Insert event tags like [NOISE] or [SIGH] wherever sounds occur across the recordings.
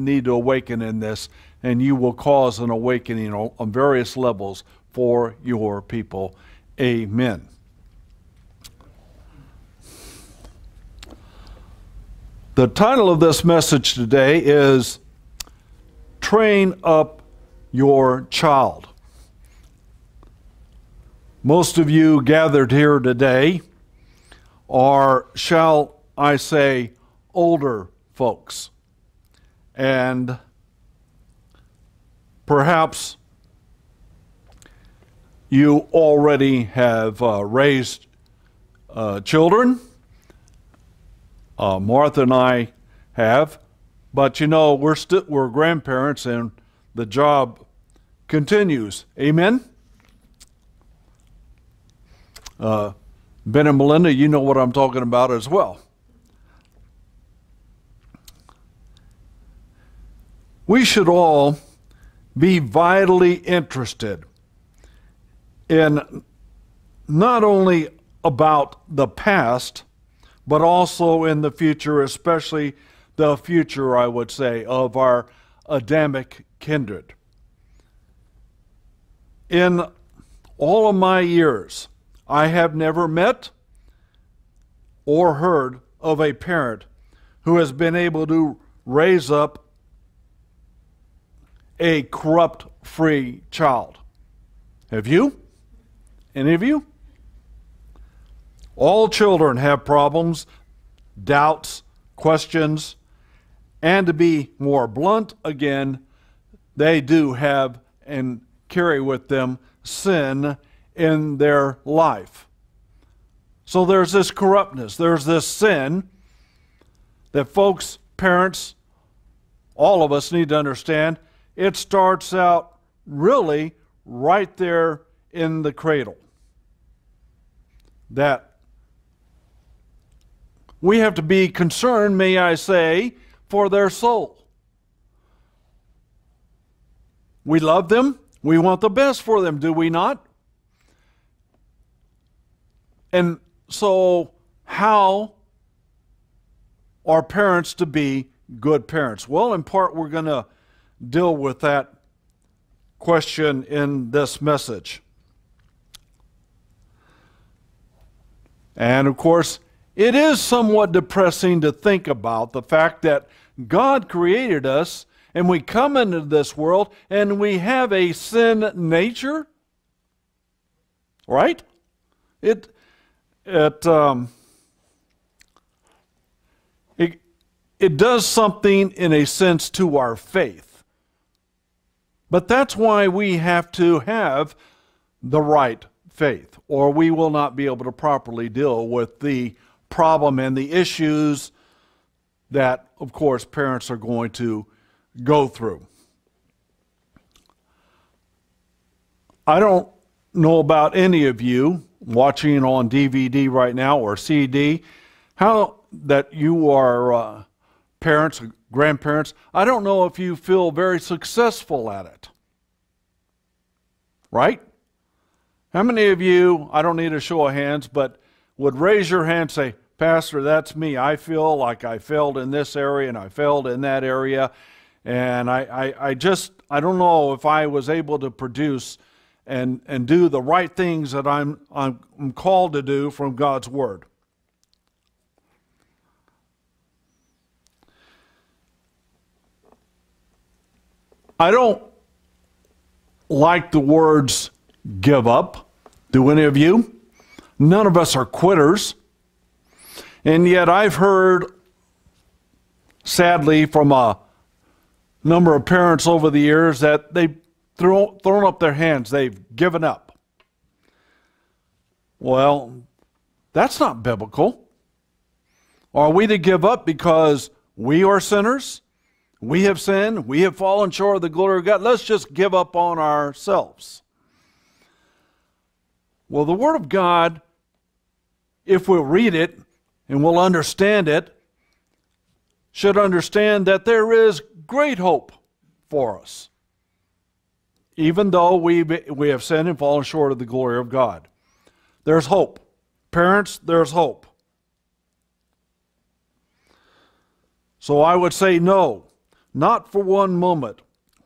need to awaken in this, and you will cause an awakening on, on various levels for your people. Amen. The title of this message today is Train Up Your Child. Most of you gathered here today are, shall I say, older folks and perhaps you already have uh, raised uh, children. Uh, Martha and I have, but you know we're still we're grandparents, and the job continues. Amen. Uh, ben and Melinda, you know what I'm talking about as well. We should all be vitally interested in not only about the past, but also in the future, especially the future, I would say, of our Adamic kindred. In all of my years, I have never met or heard of a parent who has been able to raise up a corrupt free child. Have you? Any of you? All children have problems, doubts, questions, and to be more blunt again, they do have and carry with them sin in their life. So there's this corruptness, there's this sin that folks, parents, all of us need to understand it starts out really right there in the cradle. That we have to be concerned, may I say, for their soul. We love them. We want the best for them, do we not? And so, how are parents to be good parents? Well, in part, we're going to deal with that question in this message. And of course, it is somewhat depressing to think about the fact that God created us and we come into this world and we have a sin nature. Right? It, it, um, it, it does something in a sense to our faith. But that's why we have to have the right faith, or we will not be able to properly deal with the problem and the issues that, of course, parents are going to go through. I don't know about any of you watching on DVD right now or CD how that you are uh, parents, grandparents, I don't know if you feel very successful at it. Right? How many of you, I don't need a show of hands, but would raise your hand and say, Pastor, that's me. I feel like I failed in this area and I failed in that area. And I, I, I just, I don't know if I was able to produce and, and do the right things that I'm, I'm called to do from God's Word. I don't like the words give up. Do any of you? None of us are quitters. And yet I've heard, sadly, from a number of parents over the years that they've thrown, thrown up their hands, they've given up. Well, that's not biblical. Are we to give up because we are sinners? We have sinned. We have fallen short of the glory of God. Let's just give up on ourselves. Well, the Word of God, if we'll read it and we'll understand it, should understand that there is great hope for us, even though we, we have sinned and fallen short of the glory of God. There's hope. Parents, there's hope. So I would say no not for one moment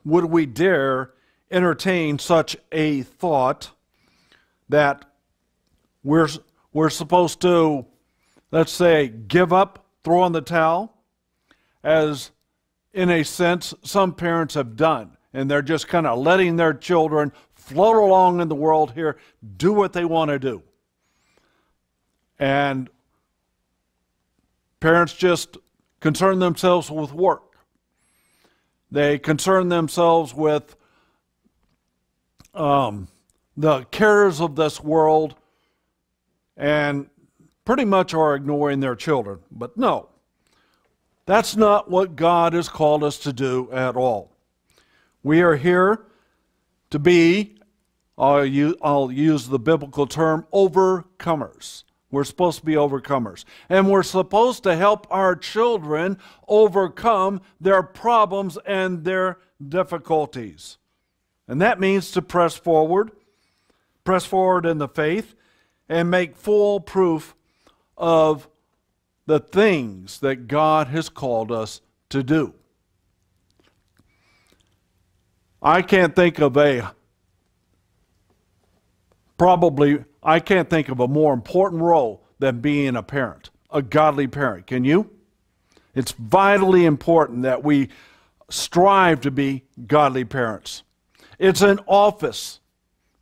would we dare entertain such a thought that we're, we're supposed to, let's say, give up, throw in the towel, as in a sense some parents have done. And they're just kind of letting their children float along in the world here, do what they want to do. And parents just concern themselves with work. They concern themselves with um, the cares of this world and pretty much are ignoring their children. But no, that's not what God has called us to do at all. We are here to be, I'll use, I'll use the biblical term, overcomers. We're supposed to be overcomers. And we're supposed to help our children overcome their problems and their difficulties. And that means to press forward, press forward in the faith, and make full proof of the things that God has called us to do. I can't think of a probably I can't think of a more important role than being a parent, a godly parent. Can you? It's vitally important that we strive to be godly parents. It's an office.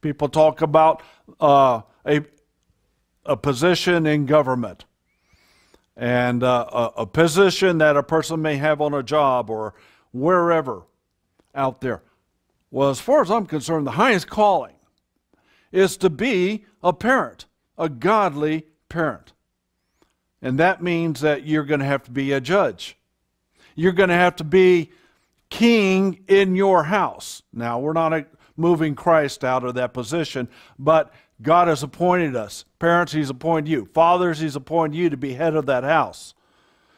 People talk about uh, a, a position in government and uh, a, a position that a person may have on a job or wherever out there. Well, as far as I'm concerned, the highest calling is to be a parent, a godly parent. And that means that you're going to have to be a judge. You're going to have to be king in your house. Now, we're not uh, moving Christ out of that position, but God has appointed us. Parents, He's appointed you. Fathers, He's appointed you to be head of that house.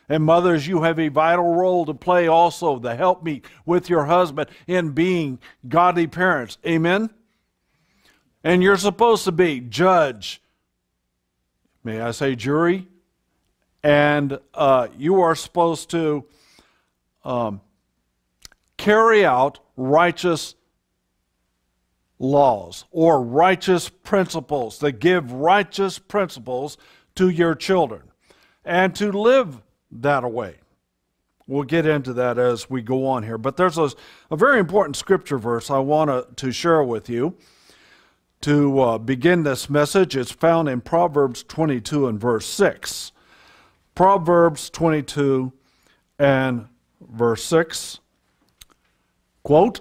And mothers, you have a vital role to play also to help me with your husband in being godly parents. Amen? And you're supposed to be judge, may I say jury? And uh, you are supposed to um, carry out righteous laws or righteous principles, that give righteous principles to your children and to live that way. We'll get into that as we go on here. But there's a, a very important scripture verse I want to, to share with you to uh, begin this message. It's found in Proverbs 22 and verse 6. Proverbs 22 and verse 6. Quote,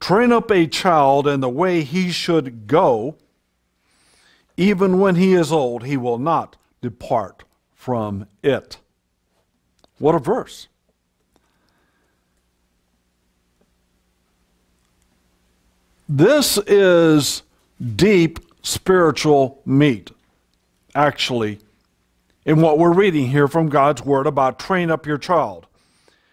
Train up a child in the way he should go. Even when he is old, he will not depart from it. What a verse. This is deep spiritual meat, actually, in what we're reading here from God's Word about train up your child.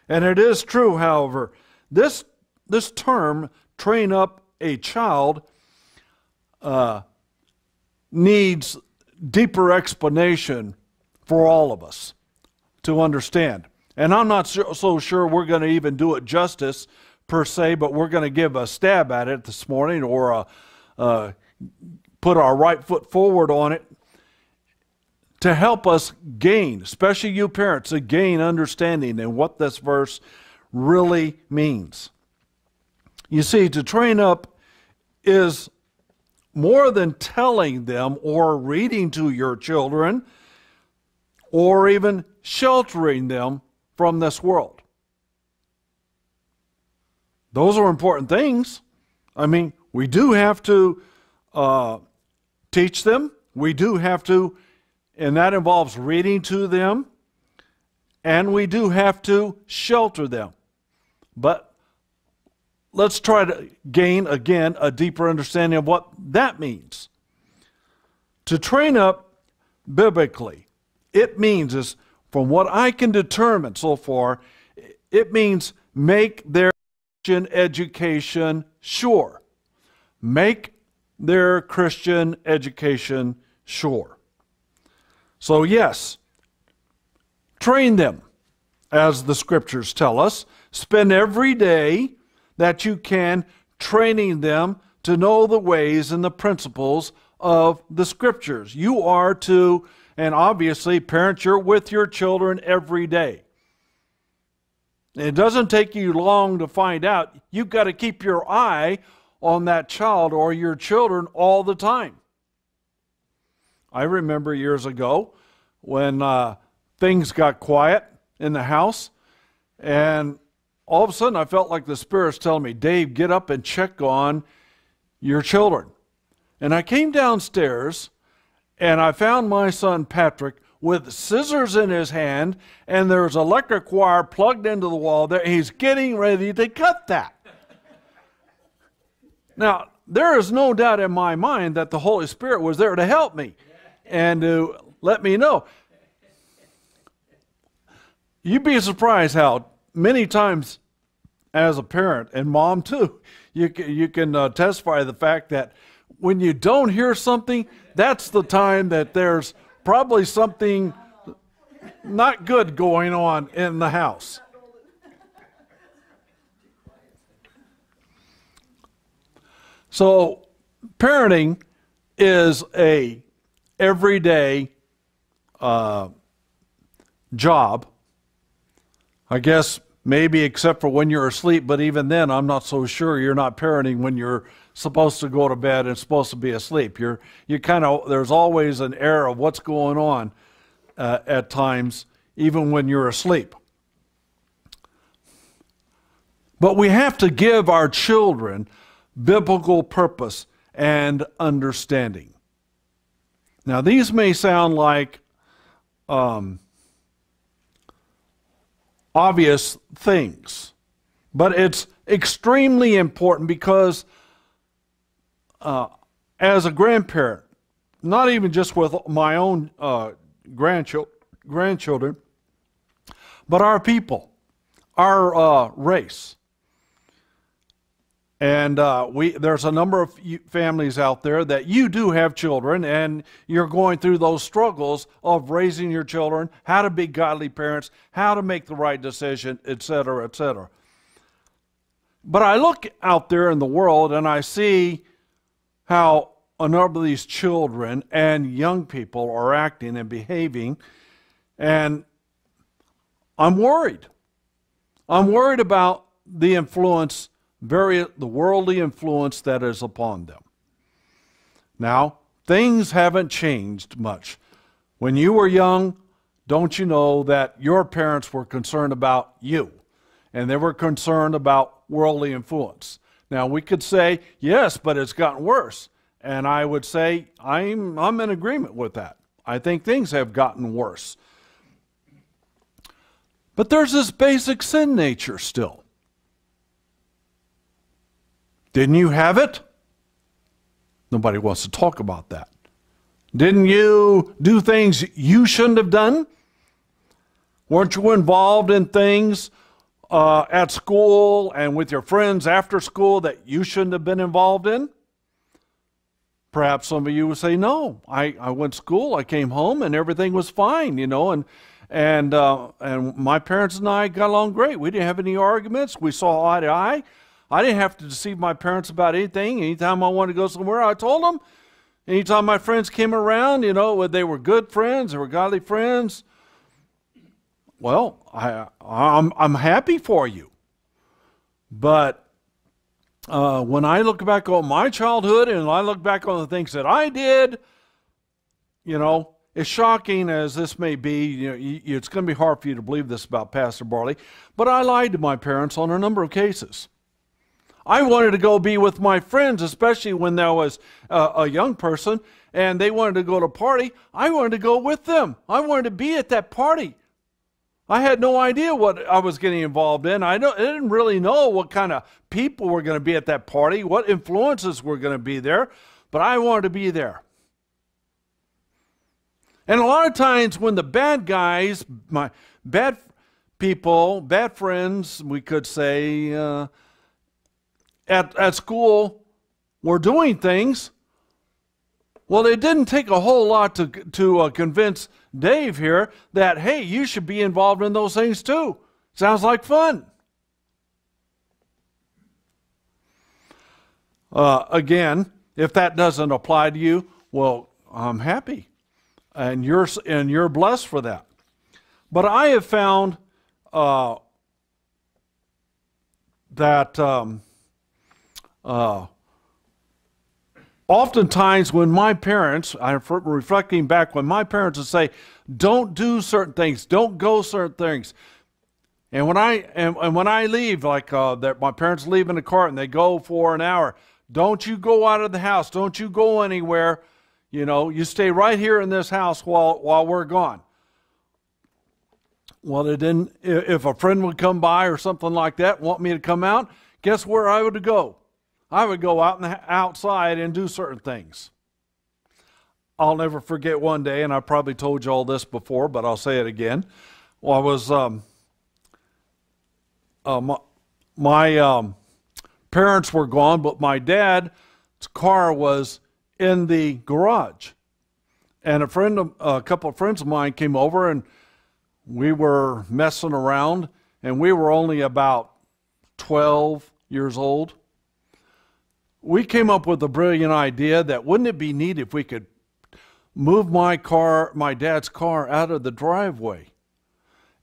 And it is true, however, this, this term, train up a child, uh, needs deeper explanation for all of us to understand. And I'm not so, so sure we're going to even do it justice per se, but we're going to give a stab at it this morning or a, uh, put our right foot forward on it to help us gain, especially you parents, to gain understanding in what this verse really means. You see, to train up is more than telling them or reading to your children or even sheltering them from this world. Those are important things. I mean, we do have to uh, teach them. We do have to, and that involves reading to them, and we do have to shelter them. But let's try to gain, again, a deeper understanding of what that means. To train up biblically, it means is, from what I can determine so far, it means make their Christian education sure. Make their Christian education sure. So, yes, train them, as the scriptures tell us. Spend every day that you can training them to know the ways and the principles of the scriptures. You are to, and obviously, parents, you're with your children every day. It doesn't take you long to find out. You've got to keep your eye on that child or your children all the time. I remember years ago when uh, things got quiet in the house, and all of a sudden I felt like the Spirit's telling me, Dave, get up and check on your children. And I came downstairs and I found my son Patrick with scissors in his hand, and there's electric wire plugged into the wall there. He's getting ready to cut that. now, there is no doubt in my mind that the Holy Spirit was there to help me and to let me know. You'd be surprised how many times, as a parent and mom too, you can, you can uh, testify the fact that when you don't hear something, that's the time that there's probably something not good going on in the house. So, parenting is a everyday uh, job. I guess maybe except for when you're asleep, but even then, I'm not so sure you're not parenting when you're supposed to go to bed and supposed to be asleep. You're you kind of there's always an air of what's going on uh, at times, even when you're asleep. But we have to give our children biblical purpose and understanding. Now, these may sound like um, obvious things, but it's extremely important because uh, as a grandparent, not even just with my own uh, grandchildren, but our people, our uh, race. And uh, we, there's a number of families out there that you do have children, and you're going through those struggles of raising your children, how to be godly parents, how to make the right decision, etc., etc. But I look out there in the world and I see how a number of these children and young people are acting and behaving, and I'm worried. I'm worried about the influence, very the worldly influence that is upon them. Now, things haven't changed much. When you were young, don't you know that your parents were concerned about you, and they were concerned about worldly influence. Now, we could say, yes, but it's gotten worse. And I would say, I'm, I'm in agreement with that. I think things have gotten worse. But there's this basic sin nature still. Didn't you have it? Nobody wants to talk about that. Didn't you do things you shouldn't have done? Weren't you involved in things uh, at school and with your friends after school that you shouldn't have been involved in? Perhaps some of you would say, "No, I, I went to school, I came home, and everything was fine," you know, and and uh, and my parents and I got along great. We didn't have any arguments. We saw eye to eye. I didn't have to deceive my parents about anything. Anytime I wanted to go somewhere, I told them. Anytime my friends came around, you know, they were good friends, they were godly friends. Well, I, I'm, I'm happy for you. But uh, when I look back on my childhood and I look back on the things that I did, you know, as shocking as this may be, you know, you, it's going to be hard for you to believe this about Pastor Barley, but I lied to my parents on a number of cases. I wanted to go be with my friends, especially when there was a young person and they wanted to go to a party. I wanted to go with them. I wanted to be at that party. I had no idea what I was getting involved in. I, I didn't really know what kind of people were going to be at that party, what influences were going to be there, but I wanted to be there. And a lot of times when the bad guys, my bad people, bad friends, we could say, uh, at, at school were doing things, well, it didn't take a whole lot to, to uh, convince Dave here that, hey, you should be involved in those things too. Sounds like fun. Uh, again, if that doesn't apply to you, well, I'm happy. And you're, and you're blessed for that. But I have found uh, that um, uh, oftentimes when my parents, I'm reflecting back, when my parents would say, "Don't do certain things, don't go certain things," and when I and, and when I leave, like uh, that, my parents leave in the car and they go for an hour. Don't you go out of the house. Don't you go anywhere. You know, you stay right here in this house while while we're gone. Well, it didn't. If a friend would come by or something like that, want me to come out, guess where I would go? I would go out outside and do certain things. I'll never forget one day, and I probably told you all this before, but I'll say it again. Well, I was um, uh, my, my um, parents were gone, but my dad's car was in the garage. And a friend, of, a couple of friends of mine came over and we were messing around, and we were only about 12 years old. We came up with a brilliant idea that wouldn't it be neat if we could move my car, my dad's car, out of the driveway,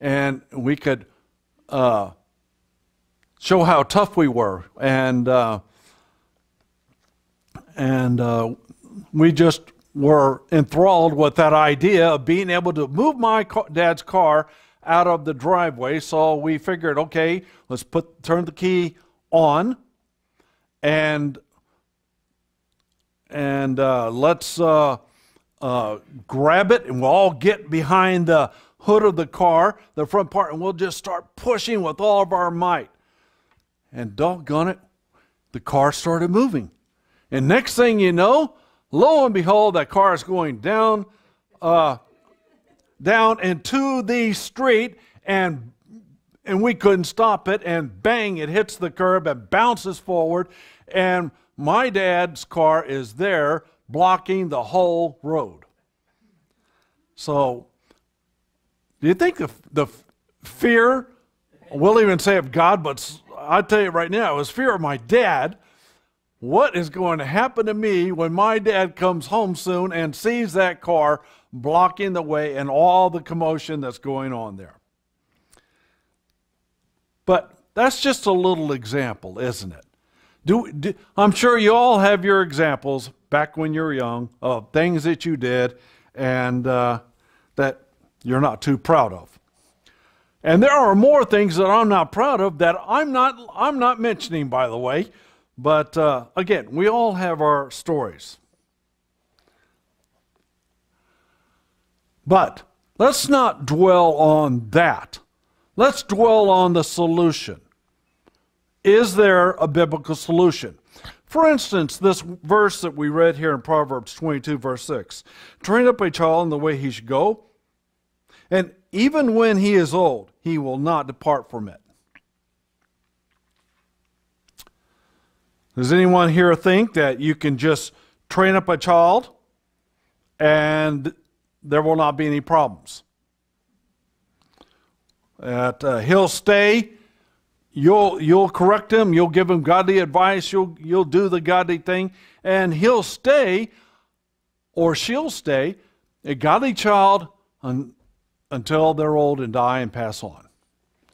and we could uh, show how tough we were, and uh, and uh, we just were enthralled with that idea of being able to move my dad's car out of the driveway. So we figured, okay, let's put turn the key on, and and uh, let's uh, uh, grab it, and we'll all get behind the hood of the car, the front part, and we'll just start pushing with all of our might. And doggone it, the car started moving. And next thing you know, lo and behold, that car is going down, uh, down into the street, and and we couldn't stop it. And bang, it hits the curb and bounces forward. And my dad's car is there, blocking the whole road. So, do you think the the fear? We'll even say of God, but I tell you right now, it was fear of my dad. What is going to happen to me when my dad comes home soon and sees that car blocking the way and all the commotion that's going on there? But that's just a little example, isn't it? Do, do, I'm sure you all have your examples back when you were young of things that you did and uh, that you're not too proud of. And there are more things that I'm not proud of that I'm not, I'm not mentioning, by the way. But uh, again, we all have our stories. But let's not dwell on that. Let's dwell on the solution. Is there a biblical solution? For instance, this verse that we read here in Proverbs 22, verse 6 train up a child in the way he should go, and even when he is old, he will not depart from it. Does anyone here think that you can just train up a child and there will not be any problems? That uh, he'll stay, you'll you'll correct him, you'll give him godly advice, you'll you'll do the godly thing, and he'll stay or she'll stay a godly child until they're old and die and pass on.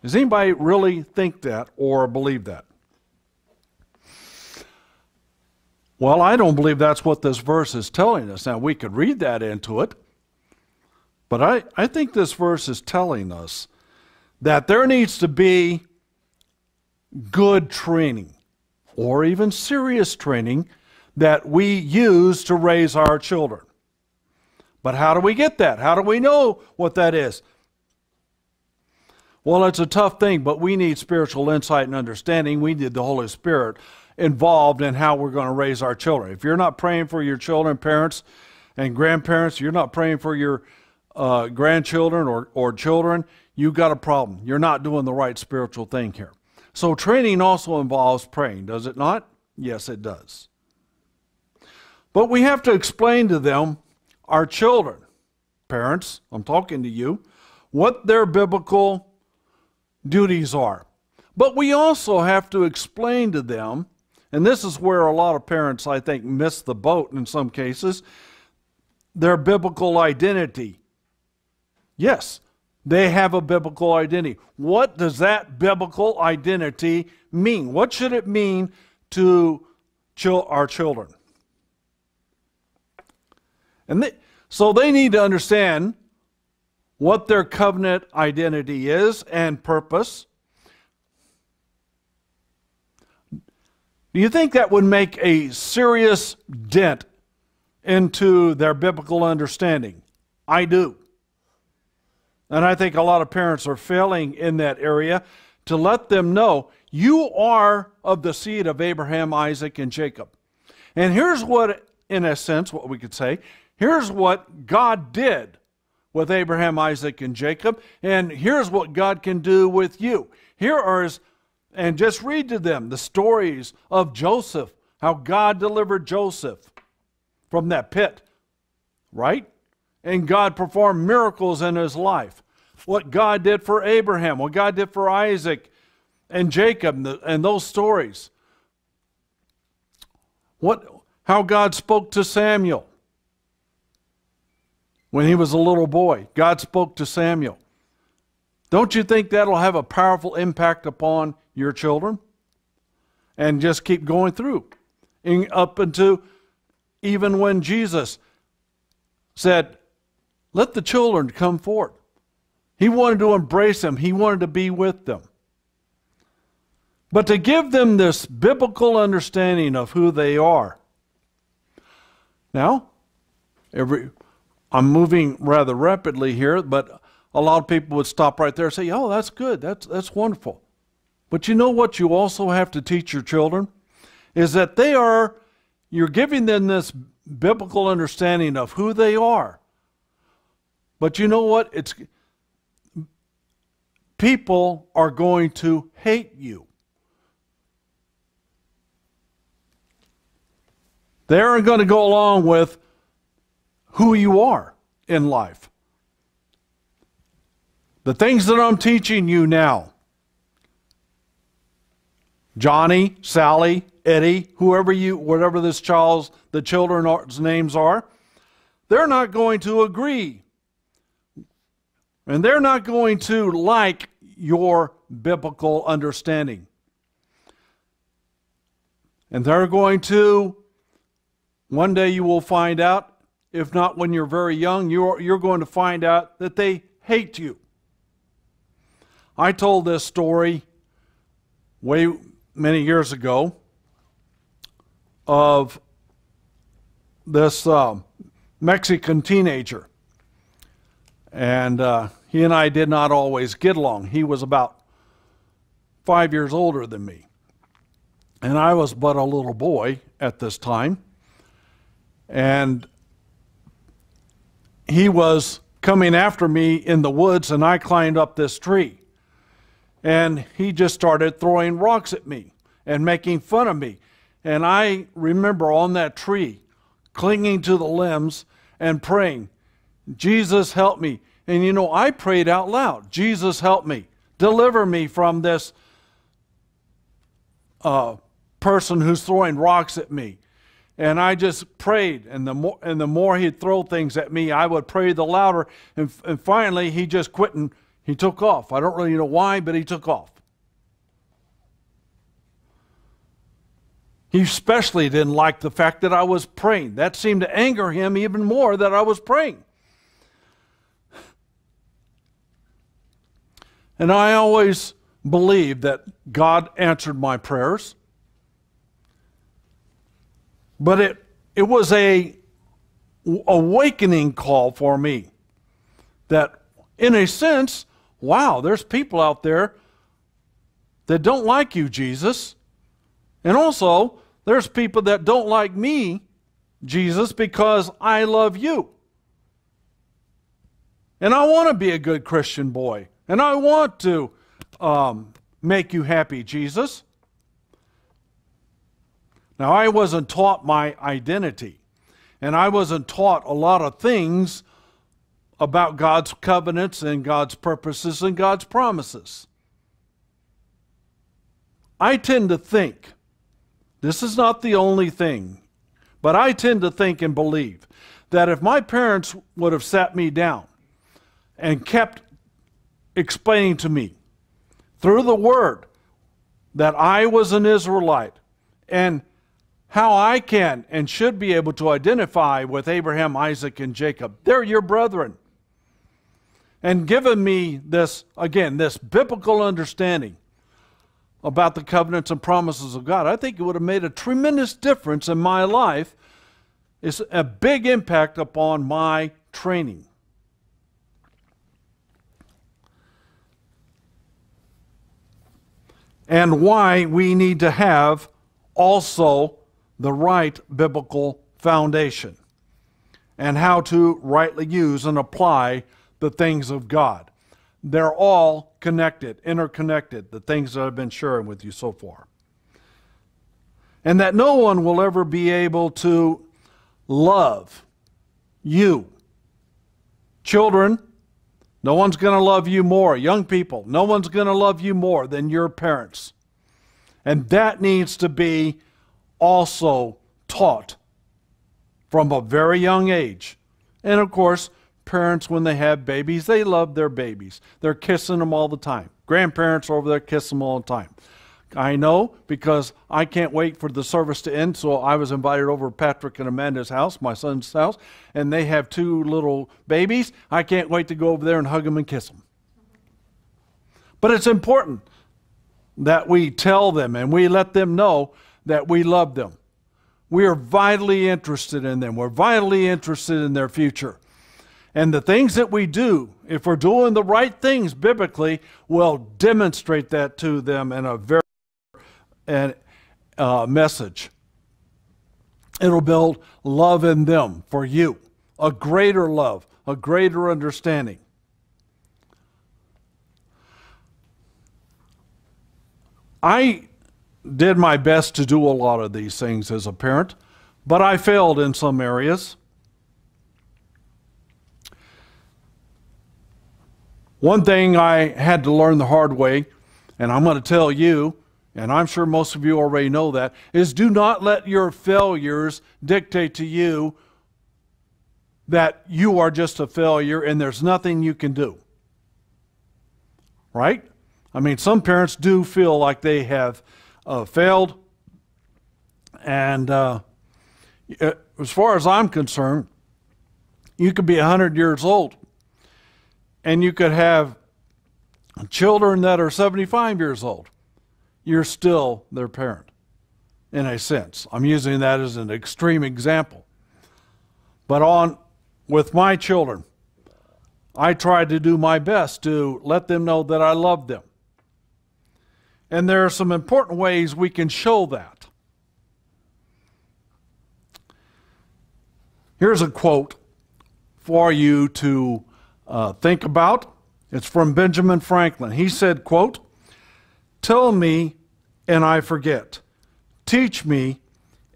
Does anybody really think that or believe that? Well, I don't believe that's what this verse is telling us. Now, we could read that into it, but I, I think this verse is telling us that there needs to be good training or even serious training that we use to raise our children. But how do we get that? How do we know what that is? Well, it's a tough thing, but we need spiritual insight and understanding. We need the Holy Spirit involved in how we're going to raise our children. If you're not praying for your children, parents, and grandparents, you're not praying for your uh, grandchildren or, or children, you've got a problem. You're not doing the right spiritual thing here. So, training also involves praying, does it not? Yes, it does. But we have to explain to them our children, parents, I'm talking to you, what their biblical duties are. But we also have to explain to them, and this is where a lot of parents, I think, miss the boat in some cases, their biblical identity. Yes, they have a biblical identity. What does that biblical identity mean? What should it mean to our children? And they, so they need to understand what their covenant identity is and purpose. Do you think that would make a serious dent into their biblical understanding? I do. And I think a lot of parents are failing in that area to let them know you are of the seed of Abraham, Isaac, and Jacob. And here's what, in a sense, what we could say here's what God did with Abraham, Isaac, and Jacob, and here's what God can do with you. Here are his, and just read to them the stories of Joseph, how God delivered Joseph from that pit, right? And God performed miracles in his life. What God did for Abraham, what God did for Isaac and Jacob, and those stories. What, how God spoke to Samuel when he was a little boy. God spoke to Samuel. Don't you think that'll have a powerful impact upon your children? And just keep going through. Up into even when Jesus said, Let the children come forth. He wanted to embrace them, he wanted to be with them. But to give them this biblical understanding of who they are. Now, every I'm moving rather rapidly here, but a lot of people would stop right there and say, "Oh, that's good. That's that's wonderful." But you know what you also have to teach your children is that they are you're giving them this biblical understanding of who they are. But you know what? It's people are going to hate you. They aren't going to go along with who you are in life. The things that I'm teaching you now, Johnny, Sally, Eddie, whoever you, whatever this child's, the children's names are, they're not going to agree. And they're not going to like your biblical understanding. And they're going to, one day you will find out if not when you're very young, you're, you're going to find out that they hate you. I told this story way many years ago of this uh, Mexican teenager. And uh, he and I did not always get along. He was about five years older than me. And I was but a little boy at this time. And he was coming after me in the woods, and I climbed up this tree. And he just started throwing rocks at me and making fun of me. And I remember on that tree, clinging to the limbs and praying, Jesus, help me. And you know, I prayed out loud, Jesus, help me. Deliver me from this uh, person who's throwing rocks at me. And I just prayed, and the more and the more he'd throw things at me, I would pray the louder. And, and finally, he just quit and he took off. I don't really know why, but he took off. He especially didn't like the fact that I was praying. That seemed to anger him even more that I was praying. And I always believed that God answered my prayers. But it, it was a awakening call for me that in a sense, wow, there's people out there that don't like you, Jesus. And also, there's people that don't like me, Jesus, because I love you. And I want to be a good Christian boy. And I want to um, make you happy, Jesus. Now, I wasn't taught my identity, and I wasn't taught a lot of things about God's covenants and God's purposes and God's promises. I tend to think This is not the only thing, but I tend to think and believe that if my parents would have sat me down and kept explaining to me through the Word that I was an Israelite and how I can and should be able to identify with Abraham, Isaac, and Jacob. They're your brethren. And given me this, again, this biblical understanding about the covenants and promises of God, I think it would have made a tremendous difference in my life. It's a big impact upon my training. And why we need to have also the right biblical foundation and how to rightly use and apply the things of God. They're all connected, interconnected, the things that I've been sharing with you so far. And that no one will ever be able to love you. Children, no one's going to love you more. Young people, no one's going to love you more than your parents. And that needs to be also taught from a very young age. And of course, parents, when they have babies, they love their babies. They're kissing them all the time. Grandparents are over there kissing them all the time. I know because I can't wait for the service to end. So I was invited over to Patrick and Amanda's house, my son's house, and they have two little babies. I can't wait to go over there and hug them and kiss them. But it's important that we tell them and we let them know that we love them. We are vitally interested in them. We're vitally interested in their future. And the things that we do, if we're doing the right things biblically, will demonstrate that to them in a very and uh, message. It'll build love in them for you, a greater love, a greater understanding. I did my best to do a lot of these things as a parent, but I failed in some areas. One thing I had to learn the hard way, and I'm going to tell you, and I'm sure most of you already know that, is do not let your failures dictate to you that you are just a failure and there's nothing you can do. Right? I mean, some parents do feel like they have uh, failed. And uh, as far as I'm concerned, you could be 100 years old and you could have children that are 75 years old you're still their parent in a sense. I'm using that as an extreme example. But on with my children, I try to do my best to let them know that I love them. And there are some important ways we can show that. Here's a quote for you to uh, think about. It's from Benjamin Franklin. He said, quote, Tell me, and I forget. Teach me,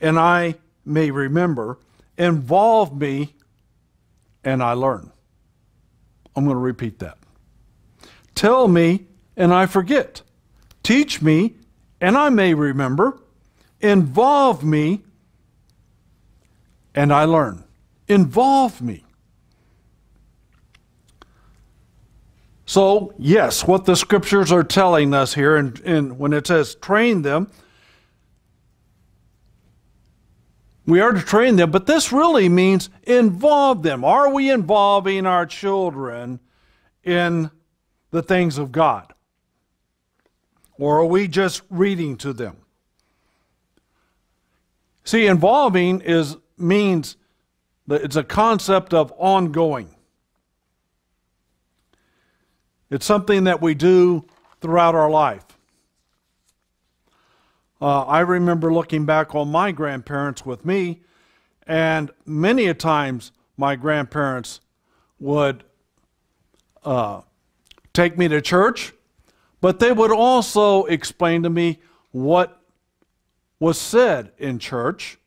and I may remember. Involve me, and I learn. I'm going to repeat that. Tell me, and I forget. Teach me, and I may remember. Involve me, and I learn. Involve me. So, yes, what the scriptures are telling us here, and, and when it says train them, we are to train them, but this really means involve them. Are we involving our children in the things of God? Or are we just reading to them? See, involving is means that it's a concept of ongoing. It's something that we do throughout our life. Uh, I remember looking back on my grandparents with me, and many a times my grandparents would uh, take me to church, but they would also explain to me what was said in church,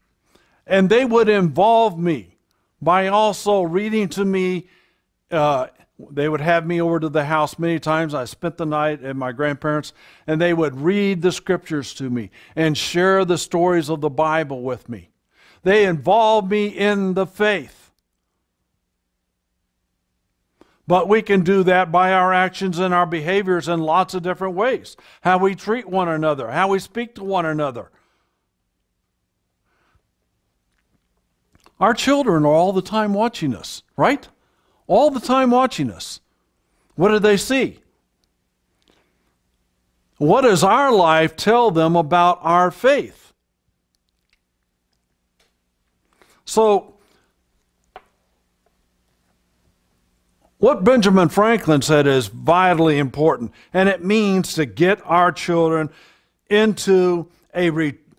and they would involve me by also reading to me uh, they would have me over to the house many times. I spent the night at my grandparents, and they would read the scriptures to me and share the stories of the Bible with me. They involved me in the faith. But we can do that by our actions and our behaviors in lots of different ways. How we treat one another, how we speak to one another. Our children are all the time watching us, right? All the time watching us. What do they see? What does our life tell them about our faith? So, what Benjamin Franklin said is vitally important, and it means to get our children into a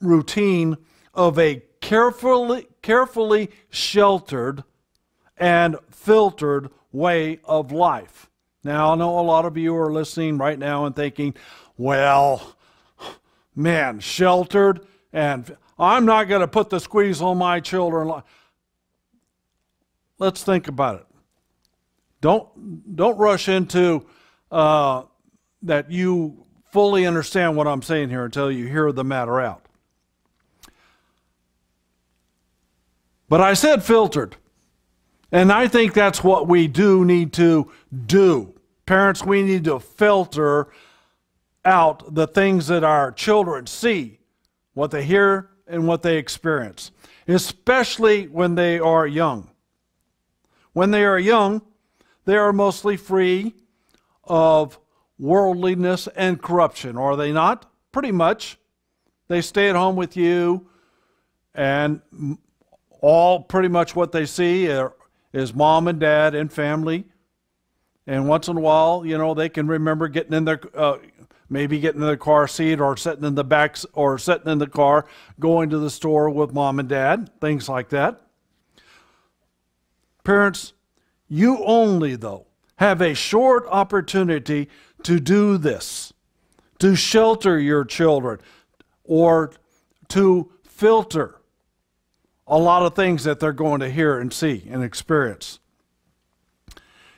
routine of a carefully, carefully sheltered and filtered way of life. Now, I know a lot of you are listening right now and thinking, well, man, sheltered, and I'm not going to put the squeeze on my children. Let's think about it. Don't, don't rush into uh, that you fully understand what I'm saying here until you hear the matter out. But I said filtered. And I think that's what we do need to do. Parents, we need to filter out the things that our children see, what they hear, and what they experience, especially when they are young. When they are young, they are mostly free of worldliness and corruption, are they not? Pretty much. They stay at home with you, and all pretty much what they see are, is mom and dad and family. And once in a while, you know, they can remember getting in their, uh, maybe getting in the car seat or sitting in the back or sitting in the car, going to the store with mom and dad, things like that. Parents, you only, though, have a short opportunity to do this, to shelter your children or to filter a lot of things that they're going to hear and see and experience.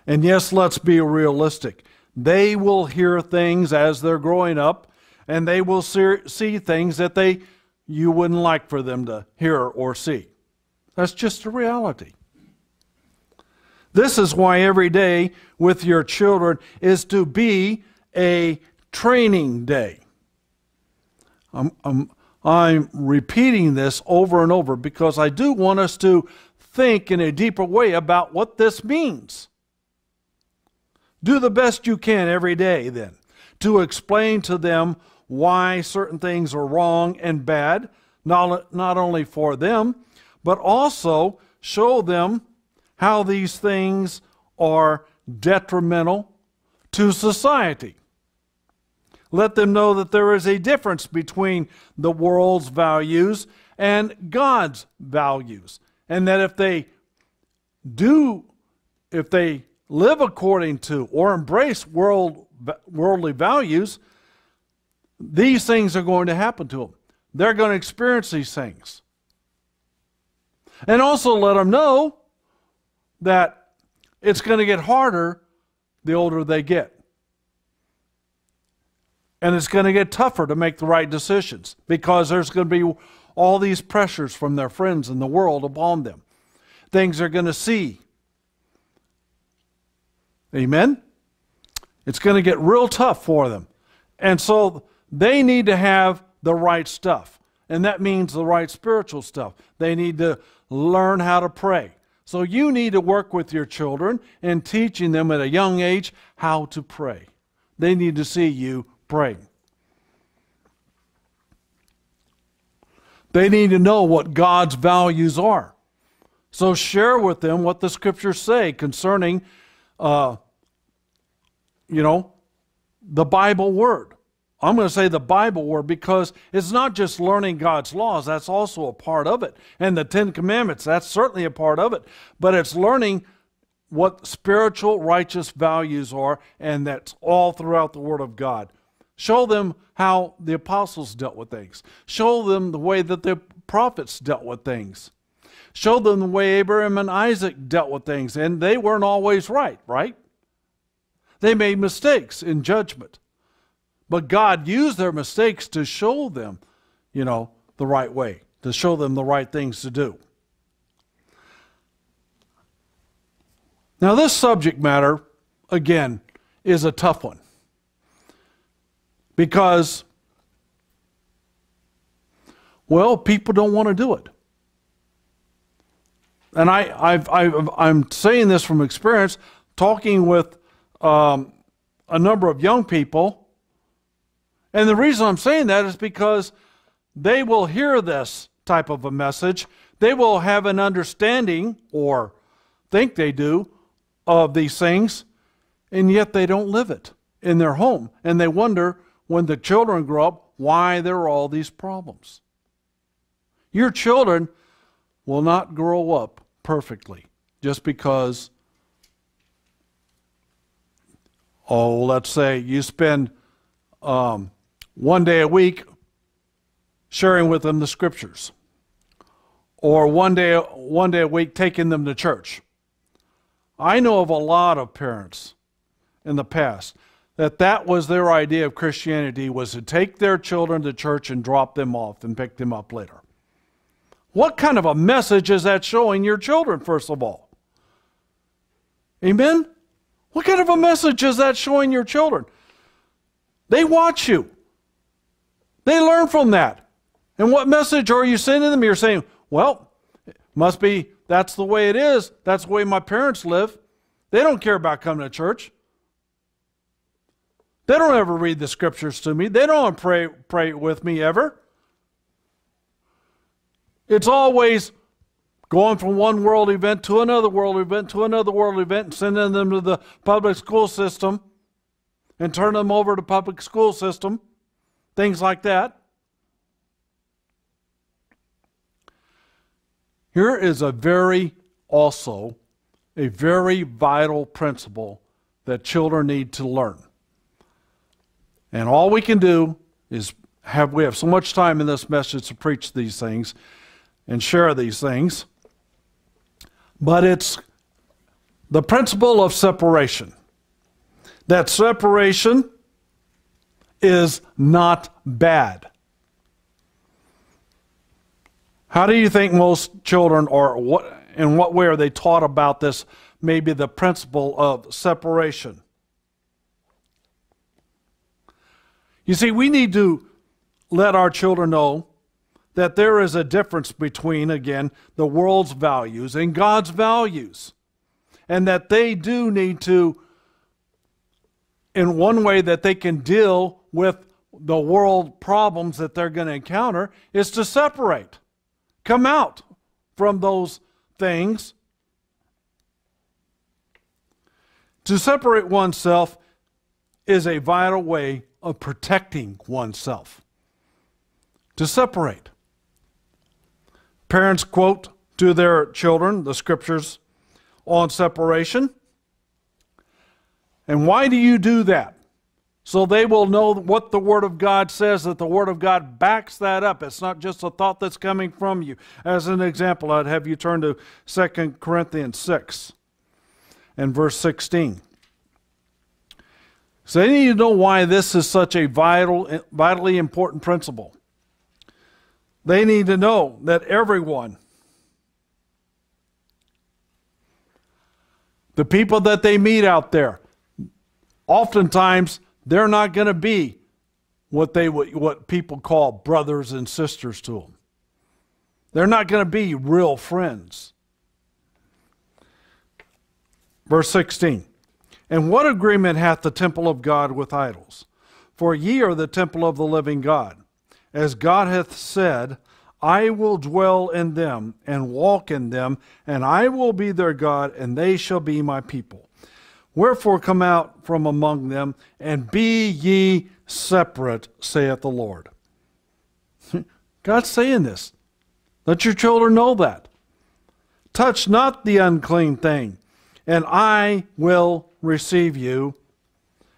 And yes, let's be realistic. They will hear things as they're growing up, and they will see things that they you wouldn't like for them to hear or see. That's just a reality. This is why every day with your children is to be a training day. I'm, I'm, I'm repeating this over and over because I do want us to think in a deeper way about what this means. Do the best you can every day, then, to explain to them why certain things are wrong and bad, not, not only for them, but also show them how these things are detrimental to society. Let them know that there is a difference between the world's values and God's values. And that if they do, if they live according to or embrace world, worldly values, these things are going to happen to them. They're going to experience these things. And also let them know that it's going to get harder the older they get. And it's going to get tougher to make the right decisions because there's going to be all these pressures from their friends in the world upon them. Things they're going to see. Amen? It's going to get real tough for them. And so they need to have the right stuff. And that means the right spiritual stuff. They need to learn how to pray. So you need to work with your children and teaching them at a young age how to pray. They need to see you praying. They need to know what God's values are. So share with them what the scriptures say concerning, uh, you know, the Bible word. I'm going to say the Bible word because it's not just learning God's laws, that's also a part of it. And the Ten Commandments, that's certainly a part of it. But it's learning what spiritual righteous values are, and that's all throughout the Word of God. Show them how the apostles dealt with things. Show them the way that the prophets dealt with things. Show them the way Abraham and Isaac dealt with things. And they weren't always right, right? They made mistakes in judgment. But God used their mistakes to show them, you know, the right way, to show them the right things to do. Now, this subject matter, again, is a tough one because, well, people don't want to do it. And I, I've, I'm saying this from experience, talking with um, a number of young people. And the reason I'm saying that is because they will hear this type of a message. They will have an understanding, or think they do, of these things, and yet they don't live it in their home. And they wonder when the children grow up why there are all these problems. Your children will not grow up perfectly just because, oh, let's say you spend um, one day a week sharing with them the scriptures, or one day, one day a week taking them to church. I know of a lot of parents in the past that that was their idea of Christianity was to take their children to church and drop them off and pick them up later. What kind of a message is that showing your children, first of all? Amen? What kind of a message is that showing your children? They watch you. They learn from that. And what message are you sending them? You're saying, well, must be that's the way it is. That's the way my parents live. They don't care about coming to church. They don't ever read the scriptures to me. They don't pray, pray with me ever. It's always going from one world event to another world event to another world event and sending them to the public school system and turning them over to public school system, things like that. Here is a very, also, a very vital principle that children need to learn. And all we can do is have, we have so much time in this message to preach these things and share these things. But it's the principle of separation. That separation is not bad. How do you think most children, or what, in what way are they taught about this, maybe the principle of separation? You see, we need to let our children know that there is a difference between, again, the world's values and God's values. And that they do need to, in one way that they can deal with the world problems that they're going to encounter, is to separate, come out from those things. To separate oneself is a vital way of protecting oneself. To separate. Parents quote to their children the scriptures on separation. And why do you do that? So they will know what the Word of God says, that the Word of God backs that up. It's not just a thought that's coming from you. As an example, I'd have you turn to 2 Corinthians 6 and verse 16. So they need to know why this is such a vital, vitally important principle. They need to know that everyone, the people that they meet out there, oftentimes they're not going to be what they what people call brothers and sisters to them. They're not going to be real friends. Verse 16. And what agreement hath the temple of God with idols? For ye are the temple of the living God. As God hath said, I will dwell in them and walk in them, and I will be their God, and they shall be my people. Wherefore come out from among them, and be ye separate, saith the Lord. [LAUGHS] God's saying this. Let your children know that. Touch not the unclean thing, and I will receive you,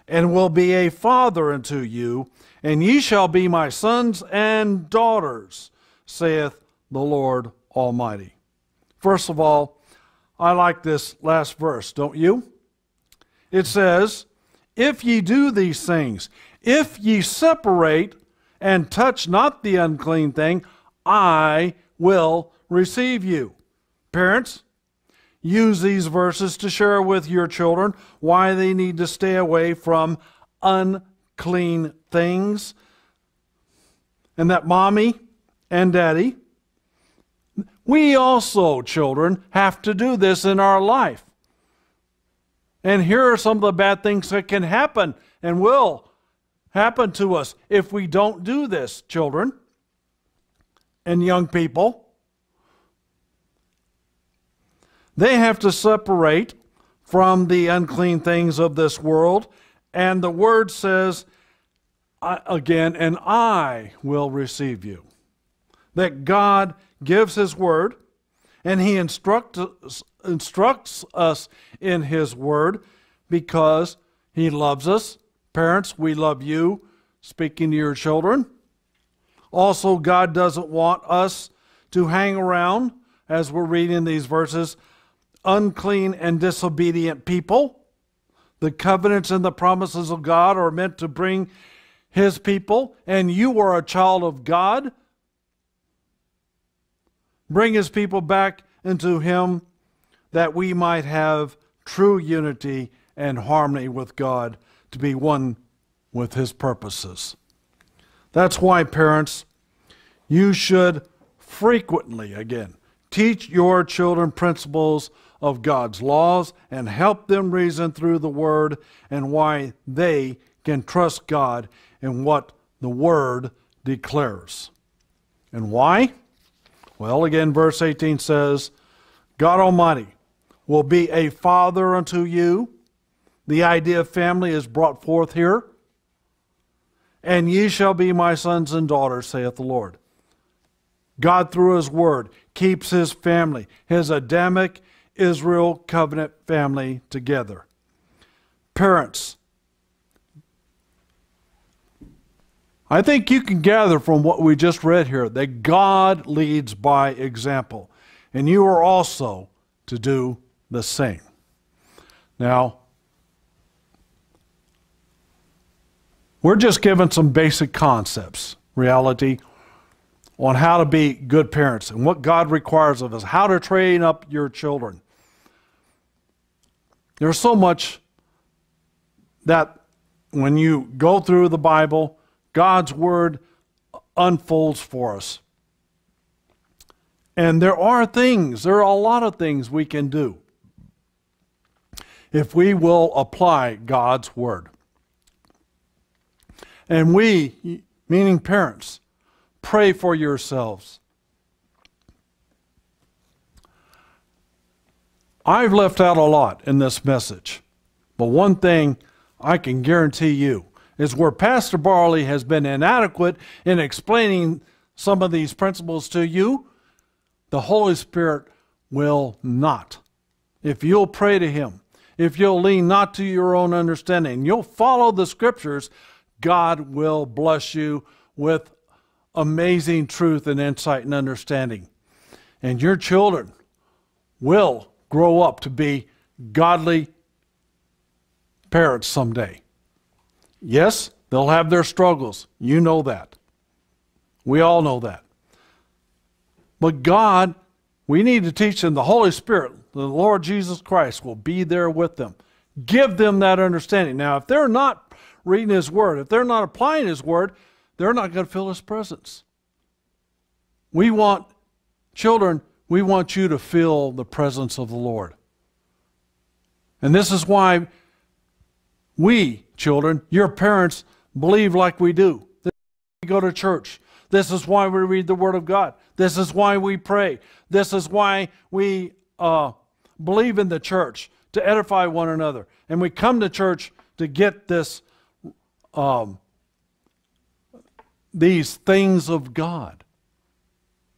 and will be a father unto you, and ye shall be my sons and daughters, saith the Lord Almighty. First of all, I like this last verse, don't you? It says, if ye do these things, if ye separate and touch not the unclean thing, I will receive you. Parents, use these verses to share with your children why they need to stay away from unclean things. And that mommy and daddy, we also, children, have to do this in our life. And here are some of the bad things that can happen and will happen to us if we don't do this, children and young people. They have to separate from the unclean things of this world. And the word says, again, and I will receive you. That God gives His word and He instructs, instructs us in His word because He loves us. Parents, we love you, speaking to your children. Also, God doesn't want us to hang around, as we're reading these verses, unclean and disobedient people. The covenants and the promises of God are meant to bring His people, and you are a child of God. Bring His people back into Him that we might have true unity and harmony with God to be one with His purposes. That's why, parents, you should frequently, again, teach your children principles of God's laws and help them reason through the Word and why they can trust God in what the Word declares. And why? Well, again, verse 18 says, God Almighty will be a father unto you. The idea of family is brought forth here. And ye shall be my sons and daughters, saith the Lord. God, through His Word, keeps His family, His Adamic Israel covenant family together. Parents, I think you can gather from what we just read here that God leads by example, and you are also to do the same. Now, we're just given some basic concepts, reality, on how to be good parents and what God requires of us, how to train up your children. There's so much that when you go through the Bible, God's Word unfolds for us. And there are things, there are a lot of things we can do if we will apply God's Word. And we, meaning parents, pray for yourselves. I've left out a lot in this message, but one thing I can guarantee you is where Pastor Barley has been inadequate in explaining some of these principles to you, the Holy Spirit will not. If you'll pray to Him, if you'll lean not to your own understanding, you'll follow the Scriptures, God will bless you with amazing truth and insight and understanding. And your children will grow up to be godly parents someday. Yes, they'll have their struggles. You know that. We all know that. But God, we need to teach them the Holy Spirit, the Lord Jesus Christ will be there with them. Give them that understanding. Now, if they're not reading His Word, if they're not applying His Word, they're not going to feel His presence. We want children we want you to feel the presence of the Lord. And this is why we, children, your parents, believe like we do. We go to church. This is why we read the Word of God. This is why we pray. This is why we uh, believe in the church to edify one another. And we come to church to get this, um, these things of God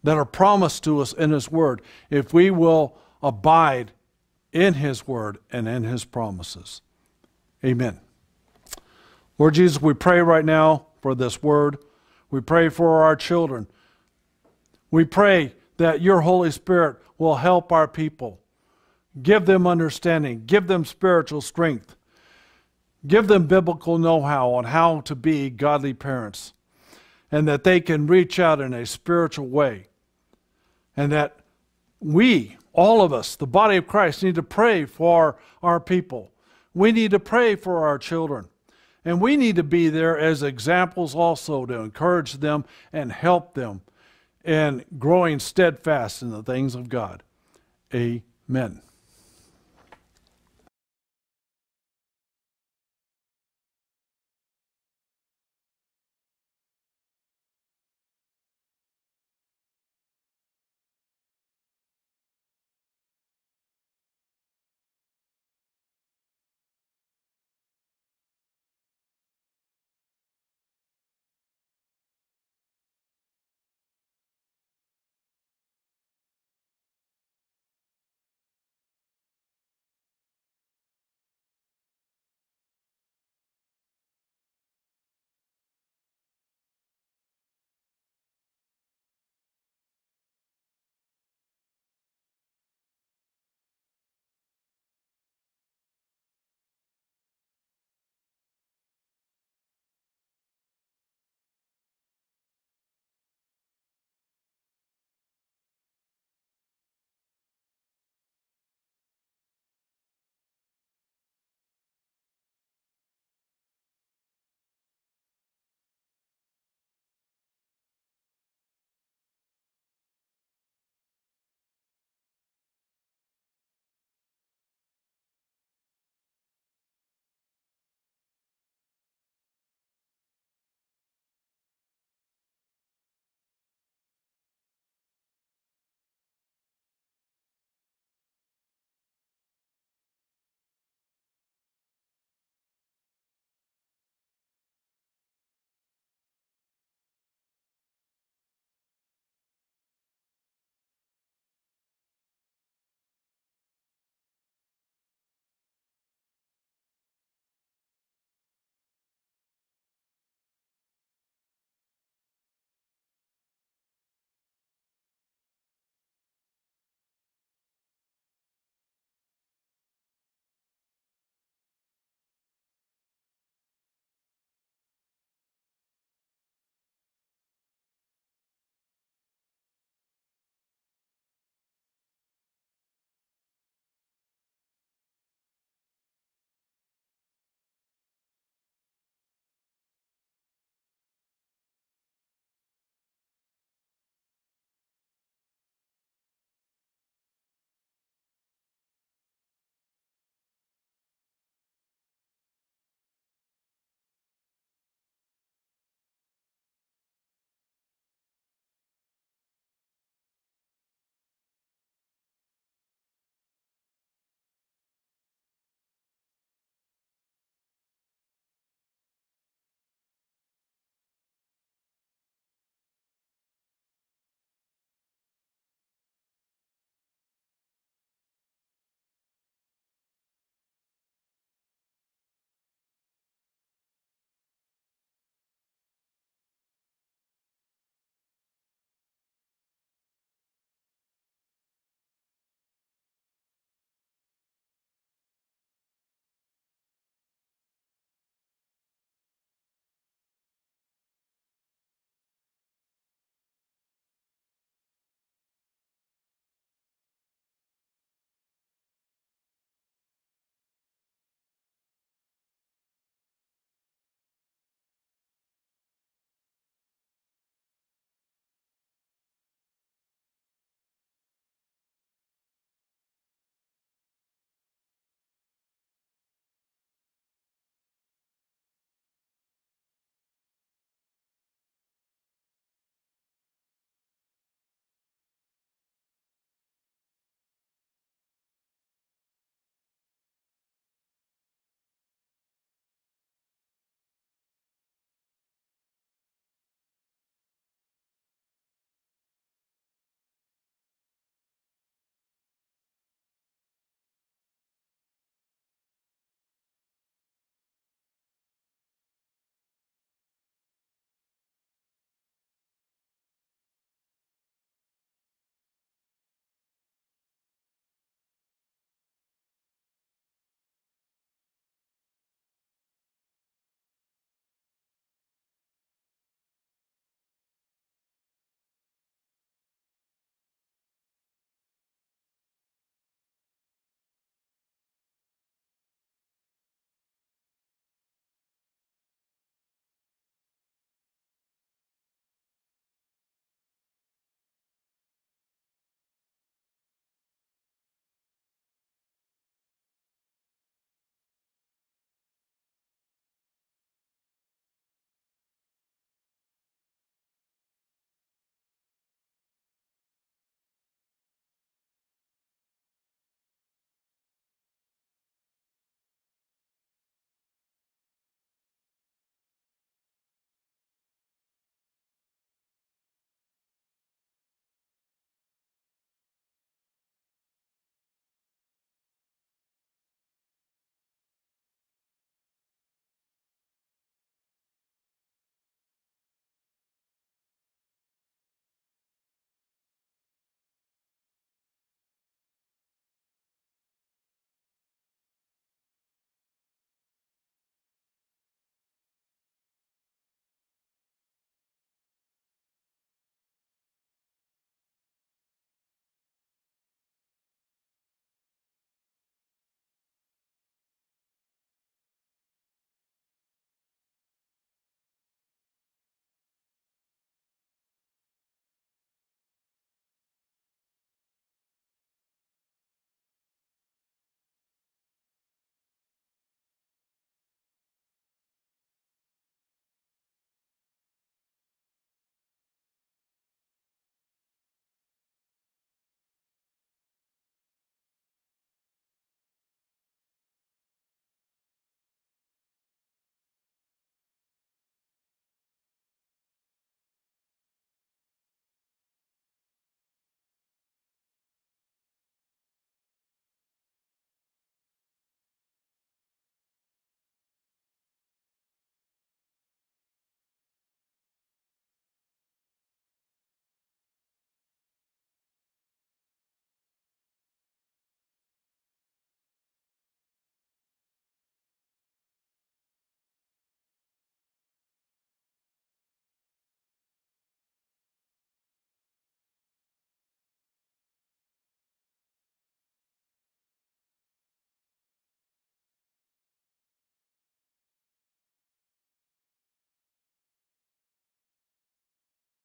that are promised to us in His Word if we will abide in His Word and in His promises. Amen. Lord Jesus, we pray right now for this Word. We pray for our children. We pray that your Holy Spirit will help our people. Give them understanding. Give them spiritual strength. Give them biblical know how on how to be godly parents, and that they can reach out in a spiritual way. And that we, all of us, the body of Christ, need to pray for our people. We need to pray for our children. And we need to be there as examples also to encourage them and help them in growing steadfast in the things of God. Amen.